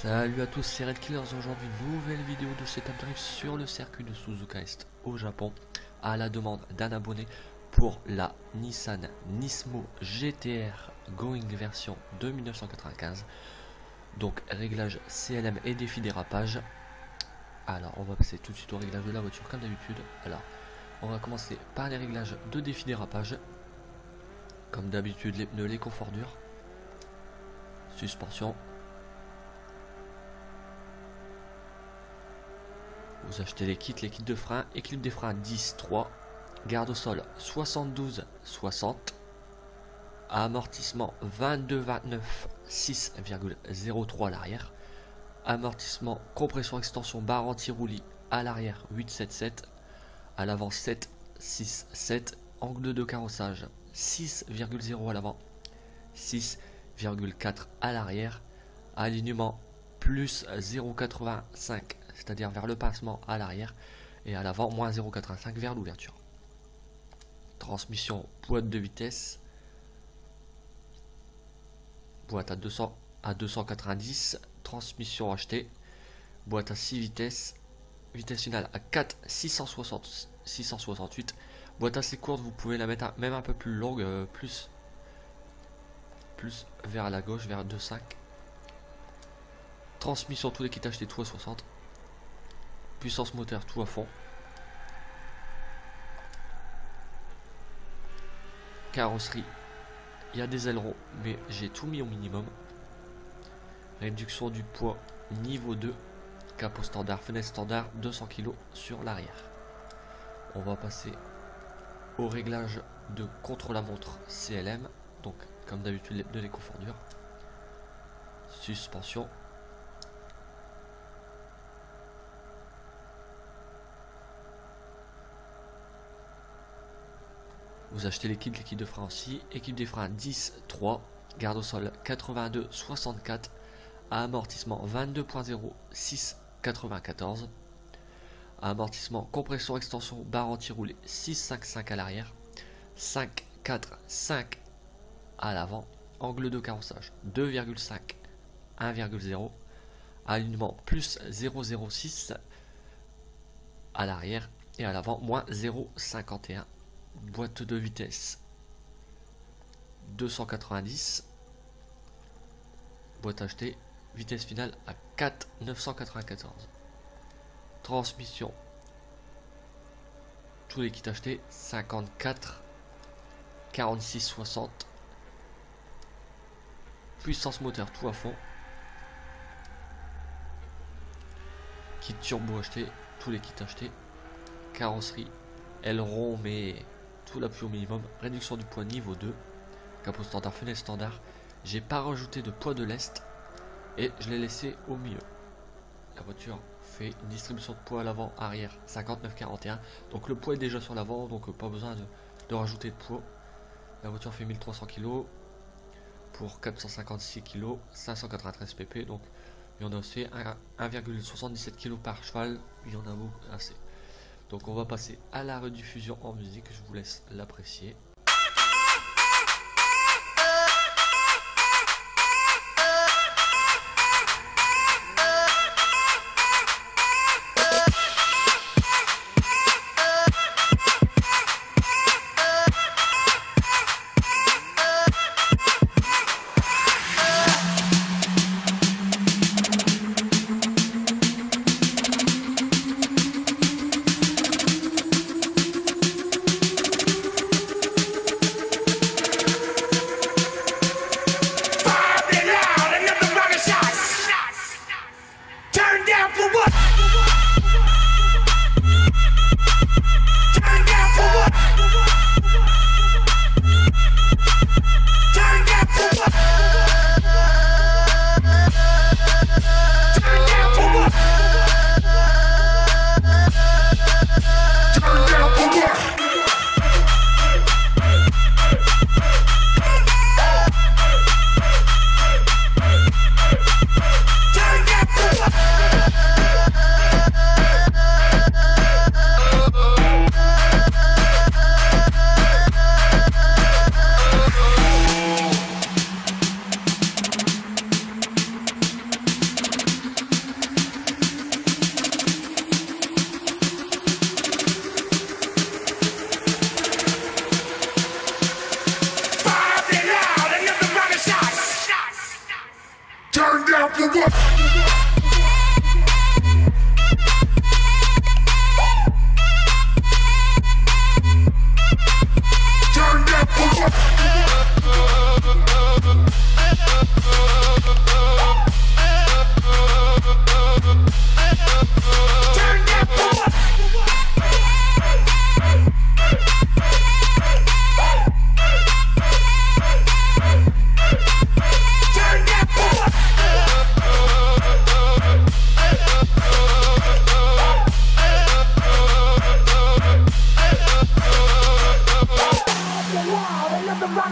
Salut à tous, c'est Red Killers. Aujourd'hui, nouvelle vidéo de setup drive sur le circuit de Suzuka Est au Japon à la demande d'un abonné pour la Nissan Nismo GTR Going version de 1995. Donc, réglage CLM et défi dérapage. Alors, on va passer tout de suite au réglage de la voiture comme d'habitude. Alors, on va commencer par les réglages de défi dérapage. Comme d'habitude, les pneus, les conforts durs, suspension, Vous achetez les kits, les kits de frein, équilibre des freins 10, 3, garde au sol 72, 60, amortissement 22, 29, 6,03 à l'arrière, amortissement, compression, extension, barre anti-roulis à l'arrière 8, 7, 7, à l'avant 7, 6, 7, angle de carrossage 6,0 à l'avant, 6,4 à l'arrière, alignement plus 0,85 c'est-à-dire vers le passement à l'arrière, et à l'avant, moins 0,85 vers l'ouverture. Transmission boîte de vitesse, boîte à 200 à 290, transmission achetée, boîte à 6 vitesses, vitesse finale à 4 660 668, boîte assez courte, vous pouvez la mettre même un peu plus longue, euh, plus plus vers la gauche, vers 2,5. Transmission tout à 60. Puissance moteur tout à fond. Carrosserie. Il y a des ailerons, mais j'ai tout mis au minimum. Réduction du poids niveau 2. Capot standard, fenêtre standard, 200 kg sur l'arrière. On va passer au réglage de contre-la-montre CLM. Donc, comme d'habitude, de l'éconfort dur. Suspension, Vous achetez l'équipe l'équipe de frein aussi. Équipe des freins 10, 3. Garde au sol 82, 64. Amortissement 22.0, 6, 94. Amortissement, compression, extension, barre anti-roulée 6, 5, 5 à l'arrière. 5, 4, 5 à l'avant. Angle de carrossage 2,5, 1,0. Alignement plus 0,06 à l'arrière et à l'avant moins 0,51 boîte de vitesse. 290 boîte achetée vitesse finale à 4 994 transmission. Tous les kits achetés 54 46 60 puissance moteur tout à fond. Kit turbo acheté tous les kits achetés. Carrosserie aileron mais tout l'appui au minimum, réduction du poids niveau 2, capot standard, fenêtre standard. J'ai pas rajouté de poids de lest et je l'ai laissé au milieu. La voiture fait une distribution de poids à l'avant, arrière 59-41. Donc le poids est déjà sur l'avant, donc pas besoin de, rajouter de poids. La voiture fait 1300 kg pour 456 kg, 593 pp. Donc il y en a aussi 1,77 kg par cheval. Il y en a beaucoup assez. Donc on va passer à la rediffusion en musique, je vous laisse l'apprécier. can get.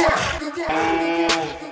yeah.